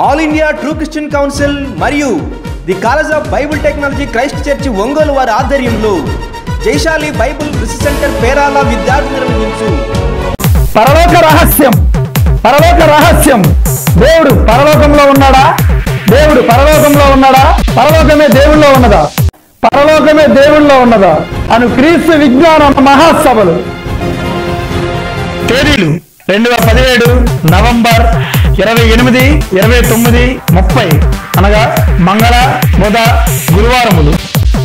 All India True Christian Council మరియు the College of Bible Technology Christ Church Ongole వారి ఆధ్వర్యంలో జైశాలి Bible research centre పేరాల విద్యార్థులు నిర్వహించు పరలోక రహస్యం పరలోక రహస్యం. దేవుడు పరలోకంలో ఉన్నాడా? దేవుడు పరలోకంలో ఉన్నాడా? పరలోకమే దేవుళ్ళో ఉన్నదా? పరలోకమే దేవుళ్ళో ఉన్నదా? అను క్రీస్తు విజ్ఞాన మహాసభలు. తేదీలు రెండు వేల పదిహేడు నవంబర్ ఇరవై ఎనిమిది ఇరవై తొమ్మిది ముప్పై. అనగా మంగళ బుధ గురువారములు.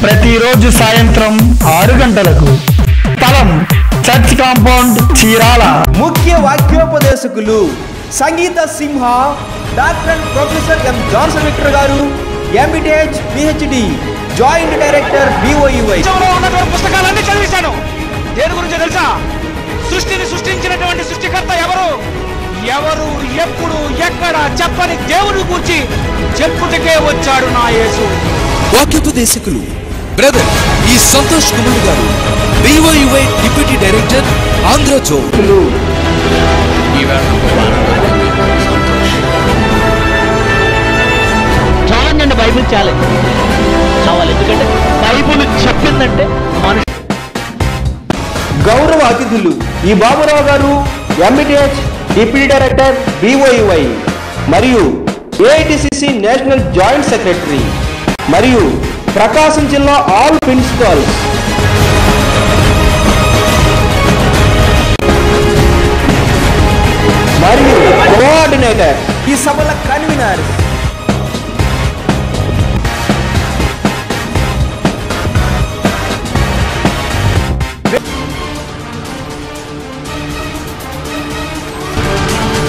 ప్రతిరోజు సాయంత్రం ఆరు గంటలకు. స్థలం చర్చ్ కాంపౌండ్ చీరాల. ముఖ్య వాక్యోపదేశకులు సంగీత సింహ doctor professor M. Johnson Victor గారు ఎంబిటేజ్ పిహెచ్డి జాయింట్ డైరెక్టర్ ఉన్నటువంటి పుస్తకాలన్నీ చదివేశాను. దేని గురించి తెలుసా? సృష్టిని సృష్టించినటువంటి సృష్టికర్త ఎక్కడ చెప్పని దేవుని గురించి చెప్పుటకే వచ్చాడు నా యేసు. వాక్యోపదేశకులు బ్రదర్ ఈ సంతోష్ కుమార్ గారు బీఓయువై డిప్యూటీ డైరెక్టర్ ఆంధ్ర జోన్ చాలండి బైబిల్ చాలే. చావాలి ఎందుకంటే బైబిల్ చెప్పిందంటే మనుషులు. గౌరవ అతిథులు ఈ బాబురావు గారు ఎంబిటిహెచ్ డిప్యూటీ డైరెక్టర్ బిఓయువై మరియు ఏఐటిసిసి నేషనల్ జాయింట్ సెక్రటరీ మరియు ప్రకాశం జిల్లా ఆల్ ప్రిన్సిపాల్స్ మరియు కోఆర్డినేటర్ ఈ సభల convener.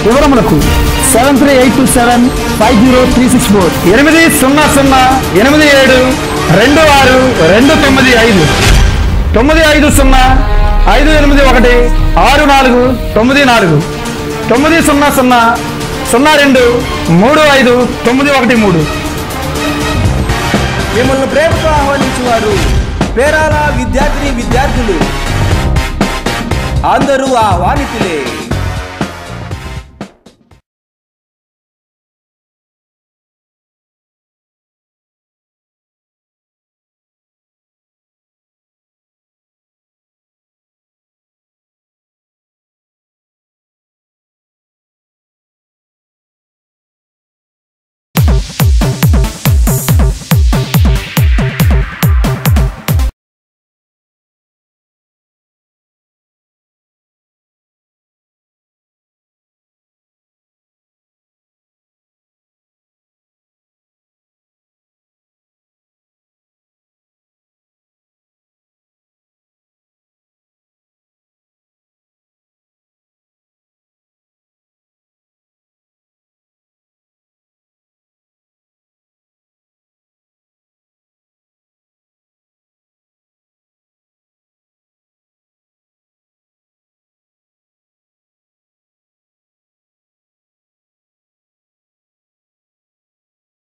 వివరములకు seven three eight two seven five zero three six four. ఎనిమిది సున్నా సున్నా ఎనిమిది ఏడు రెండు ఆరు రెండు తొమ్మిది ఐదు. తొమ్మిది ఐదు సున్నా ఐదు ఎనిమిది ఒకటి ఆరు నాలుగు తొమ్మిది నాలుగు. తొమ్మిది సున్నా సున్నా సున్నా రెండు మూడు ఐదు తొమ్మిది ఒకటి మూడు. మిమ్మల్ని ప్రేమతో ఆహ్వానించేవారు పేరాల విద్యార్థిని విద్యార్థులు. అందరూ ఆ వాణితులే.